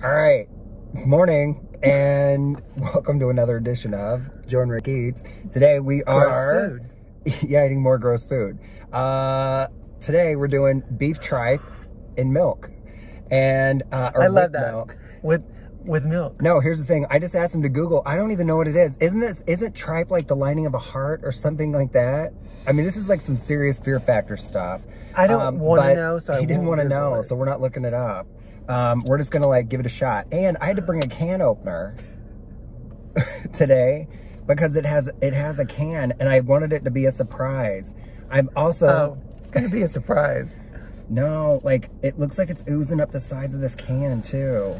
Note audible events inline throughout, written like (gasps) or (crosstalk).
All right, morning, and (laughs) welcome to another edition of Joe and Rick Eats. Today we are (laughs) yeah eating more gross food. Uh, today we're doing beef tripe in milk, and uh, or I love that milk. with with milk. No, here's the thing. I just asked him to Google. I don't even know what it is. Isn't this isn't tripe like the lining of a heart or something like that? I mean, this is like some serious fear factor stuff. I don't wanna know, so I he didn't want to know, it. so we're not looking it up. Um, we're just gonna like give it a shot. And I had to bring a can opener (laughs) today because it has it has a can, and I wanted it to be a surprise. I'm also Oh, it's gonna be a surprise. no, like it looks like it's oozing up the sides of this can too.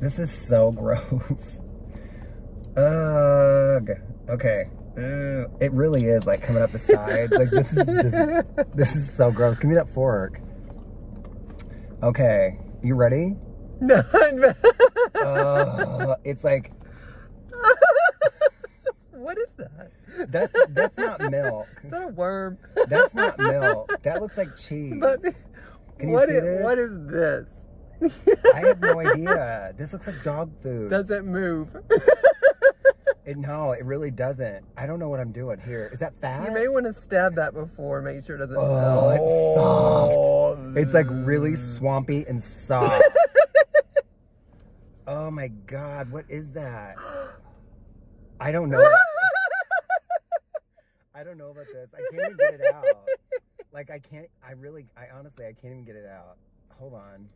This is so (laughs) gross. Ugh. Okay. Ugh. It really is like coming up the sides. like this is just this is so gross. Give me that fork. Okay. You ready? No, (laughs) Uh, it's like what is that? that's that's not milk. Is that a worm? That's not milk. That looks like cheese. But Can you what see is- this? what is this? I have no idea. This looks like dog food. Does it move? (laughs) It, no, it really doesn't. I don't know what I'm doing here. Is that fat? You may want to stab that before, make sure it doesn't. Oh, it's soft. It's like really Mm. swampy and soft. (laughs) oh my god, what is that? (gasps) I don't know. I don't know about this. I can't even get it out. (laughs) Like I can't. I really. I honestly. I can't even get it out. Hold on.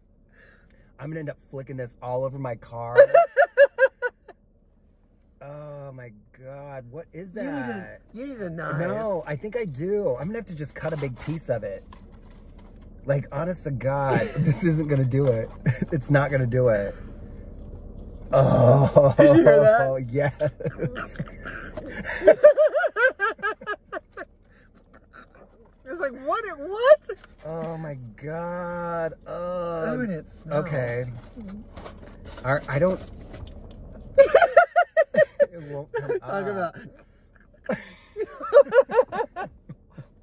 I'm gonna end up flicking this all over my car. (laughs) oh my god, what is that? You need a, you need a knife. No, I think I do. I'm gonna have to just cut a big piece of it. Like, honest to God, (laughs) this isn't gonna do it. (laughs) It's not gonna do it. Oh, Did you hear that? (laughs) yes. It's like what? It what? Oh my God. Oh, Oh. and it smells. Okay. Are- I don't. It won't (laughs) come Talk up. about. (laughs)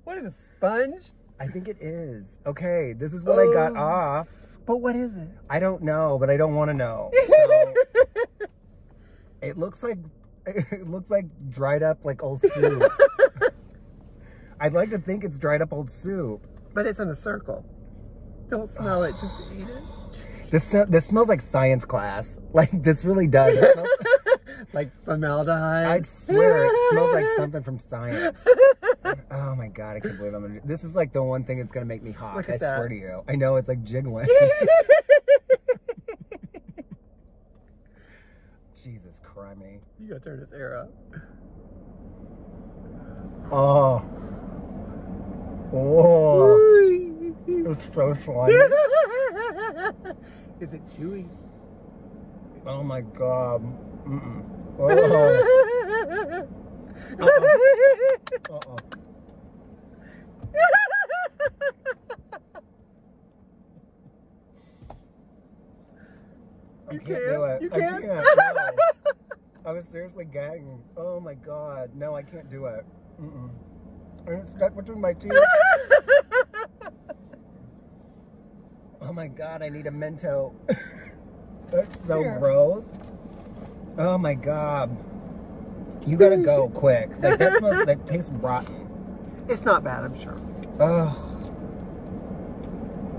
what is a sponge? I think it is. Okay, this is what I got Oh. off. But what is it? I don't know, but I don't want to know. (laughs) So, it looks like it looks like dried up like old soup. I'd like to think it's dried up old soup. But it's in a circle. Don't smell it, just eat it. Just This so- this smells like science class. Like this really does. Like formaldehyde. I swear it smells like (laughs) something from science. (laughs) Oh my god, I can't believe I'm gonna this is like the one thing that's gonna make me hot. I that. swear to you. I know it's like jiggling. (laughs) Jesus criminy. You gotta turn this air up. Oh. Oh. It's so slimy. Is it chewy? Oh my god. Mm-mm. Oh. Uh-uh. I You can't do can't? it. You I can't? no. I was seriously gagging. Oh my god. No, I can't do it. Mm-mm. And it's stuck between my teeth. Oh my god, I need a Mento. (laughs) That's so Here. gross. Oh my god. You gotta go quick. Like that smells (laughs) that tastes rotten. it's not bad, I'm sure. Oh.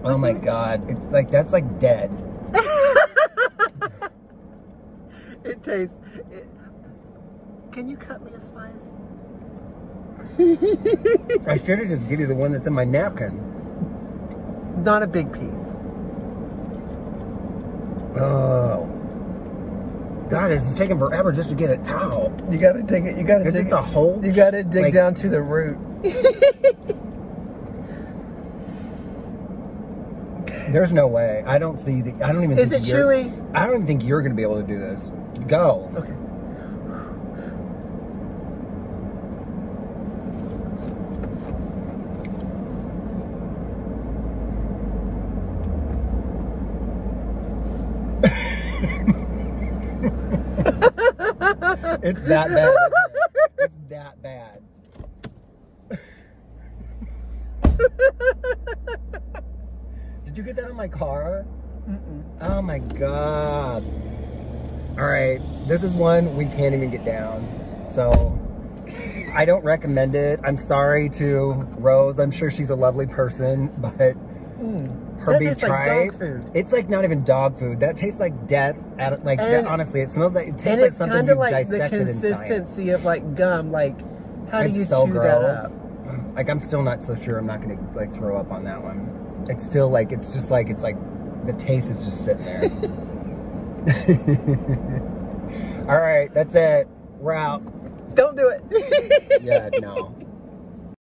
Oh my god. It's like that's like dead. (laughs) It tastes. It... Can you cut me a slice? I should have just give you the one that's in my napkin. Not a big piece. Oh. God, this is taking forever just to get it out. You gotta take it. You gotta Is dig it. a hole? You gotta dig Like- down to the root. (laughs) There's no way. I don't see the. I don't even. Is think it chewy? I don't even think you're gonna be able to do this. Go. Okay. (laughs) It's that bad. (laughs) It's that bad. Did you get that in my car? Mm-mm. Oh my god. All right, this is one we can't even get down. So I don't recommend it. I'm sorry to Rose. I'm sure she's a lovely person, (laughs) but Mm. Her That tastes like tripe, dog food. it's like not even dog food. That tastes like death. At, like And- honestly, it smells like it tastes And like it's something kind you of like the dissected in science. consistency of like gum. Like, how do you so chew gross. that up? Like I'm still not so sure. I'm not gonna like throw up on that one. It's still like it's just like it's like the taste is just sitting there. (laughs) (laughs) All right, that's it. We're out. Don't do it. Yeah, no. (laughs)